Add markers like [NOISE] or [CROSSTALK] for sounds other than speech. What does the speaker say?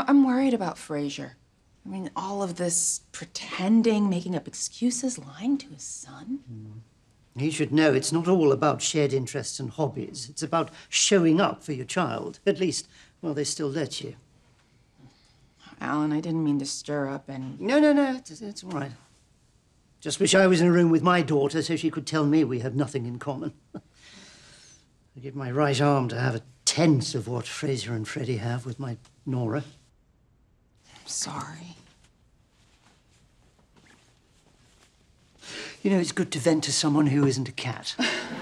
No, I'm worried about Frasier. I mean, all of this pretending, making up excuses, lying to his son. Mm. He should know it's not all about shared interests and hobbies. It's about showing up for your child. At least, while they still let you. Alan, I didn't mean to stir up any. No, no, no, it's, it's all right. Just wish I was in a room with my daughter so she could tell me we have nothing in common. [LAUGHS] I'd give my right arm to have a tenth of what Frasier and Freddie have with my Nora. Sorry. You know, it's good to vent to someone who isn't a cat. [LAUGHS]